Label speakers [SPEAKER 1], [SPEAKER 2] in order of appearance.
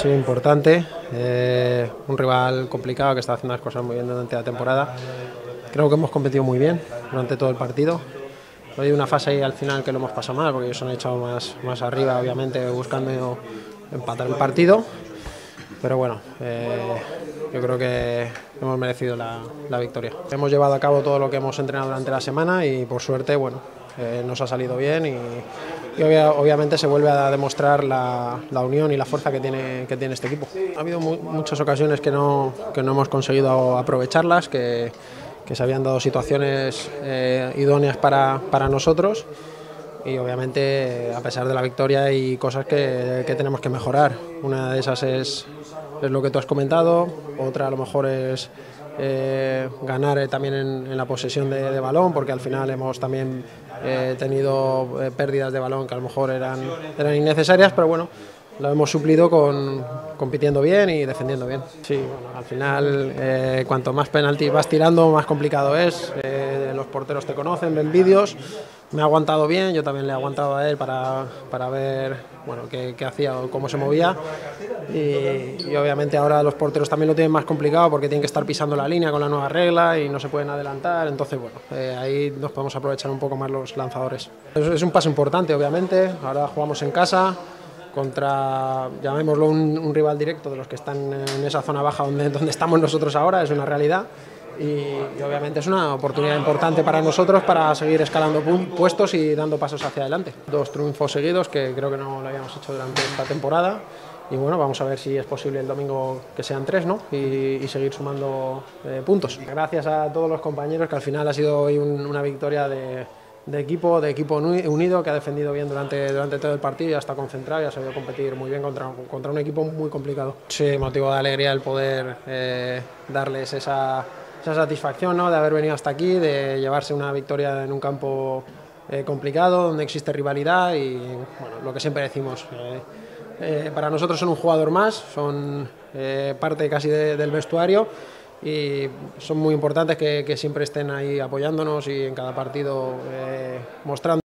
[SPEAKER 1] Sí, importante. Eh, un rival complicado que está haciendo las cosas muy bien durante la temporada. Creo que hemos competido muy bien durante todo el partido. Hay una fase ahí al final que lo hemos pasado mal porque ellos han echado más, más arriba, obviamente, buscando empatar el partido. Pero bueno, eh, yo creo que hemos merecido la, la, victoria. Hemos llevado a cabo todo lo que hemos entrenado durante la semana y por suerte, bueno, eh, nos ha salido bien y, y obvia, obviamente se vuelve a demostrar la, la, unión y la fuerza que tiene, que tiene este equipo. Ha habido mu muchas ocasiones que no, que no hemos conseguido aprovecharlas, que, que se habían dado situaciones eh, idóneas para, para nosotros y obviamente a pesar de la victoria hay cosas que, que tenemos que mejorar. Una de esas es, es, lo que tú has comentado, otra a lo mejor es eh, ganar eh, también en, la posesión de, balón, porque al final hemos también eh, tenido pérdidas de balón que a lo mejor eran, eran innecesarias, pero bueno, lo hemos suplido con compitiendo bien y defendiendo bien. Sí, bueno, al final eh, cuanto más penaltis vas tirando, más complicado es. Eh, los porteros te conocen, ven vídeos. Me ha aguantado bien, yo también le he aguantado a él para, para ver bueno, qué, qué hacía o cómo se movía. Y, y, obviamente ahora los porteros también lo tienen más complicado porque tienen que estar pisando la línea con la nueva regla y no se pueden adelantar. Entonces, bueno, eh, ahí nos podemos aprovechar un poco más los lanzadores. Es, es un paso importante, obviamente. Ahora jugamos en casa contra, llamémoslo, un, un, rival directo de los que están en esa zona baja donde, donde estamos nosotros ahora, es una realidad. Y, y, obviamente es una oportunidad importante para nosotros para seguir escalando puestos y dando pasos hacia adelante. Dos triunfos seguidos que creo que no lo habíamos hecho durante esta temporada y bueno, vamos a ver si es posible el domingo que sean tres ¿no? y, y seguir sumando eh, puntos. Gracias a todos los compañeros que al final ha sido hoy un, una victoria de, de equipo, de equipo unido que ha defendido bien durante, durante todo el partido, ya está concentrado y ha sabido competir muy bien contra, contra un equipo muy complicado. Sí, motivo de alegría el poder eh, darles esa, esa satisfacción ¿no? de haber venido hasta aquí, de llevarse una victoria en un campo eh, complicado, donde existe rivalidad y bueno, lo que siempre decimos. Eh, para nosotros son un jugador más, son parte casi de, del vestuario y son muy importantes que, que, siempre estén ahí apoyándonos y en cada partido eh, mostrando